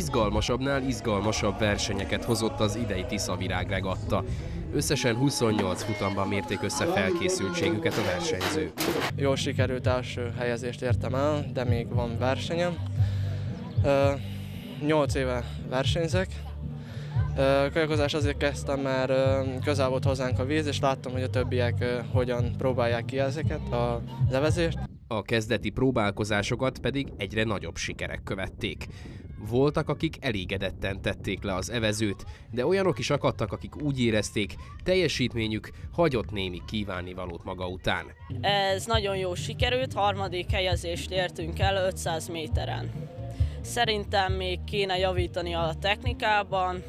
izgalmasabbnál izgalmasabb versenyeket hozott az idei Tisza virágregatta. Összesen 28 futamban mérték össze felkészültségüket a versenyzők. Jól sikerült első helyezést értem el, de még van versenyem. 8 éve versenyzek. Kajakozás azért kezdtem, mert közel volt hozzánk a víz, és láttam, hogy a többiek hogyan próbálják ki ezeket a levezést. A kezdeti próbálkozásokat pedig egyre nagyobb sikerek követték. Voltak, akik elégedetten tették le az evezőt, de olyanok is akadtak, akik úgy érezték, teljesítményük hagyott némi kívánivalót maga után. Ez nagyon jó sikerült, harmadik helyezést értünk el 500 méteren. Szerintem még kéne javítani a technikában,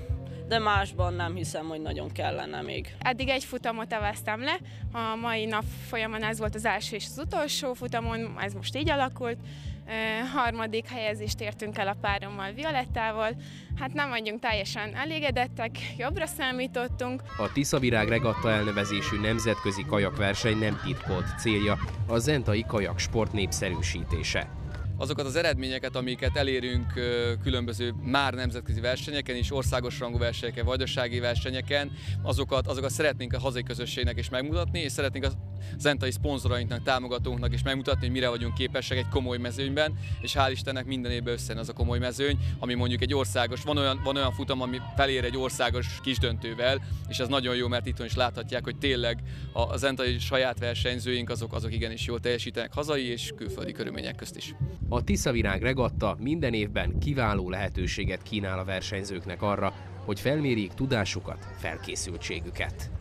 de másban nem hiszem, hogy nagyon kellene még. Eddig egy futamot eveztem le, a mai nap folyamán ez volt az első és az utolsó futamon, ez most így alakult. Harmadik helyezést értünk el a párommal, Violettával. Hát nem vagyunk teljesen elégedettek, jobbra számítottunk. A Tisza Virág Regatta elnevezésű nemzetközi kajakverseny nem titkolt célja, a zentai kajaksport népszerűsítése azokat az eredményeket, amiket elérünk különböző már nemzetközi versenyeken és országos rangú versenyeken, vajdasági versenyeken, azokat, azokat szeretnénk a hazai közösségnek is megmutatni, és szeretnénk a zentai szponzorainknak, támogatónknak is megmutatni, hogy mire vagyunk képesek egy komoly mezőnyben, és hál' Istennek minden évben összejön az a komoly mezőny, ami mondjuk egy országos, van olyan, van olyan futam, ami felér egy országos kisdöntővel, és ez nagyon jó, mert itt is láthatják, hogy tényleg a zentai saját versenyzőink azok, azok igenis jól teljesítenek hazai és külföldi körülmények közt is. A Tiszavirág regatta minden évben kiváló lehetőséget kínál a versenyzőknek arra, hogy felmérjék tudásukat, felkészültségüket.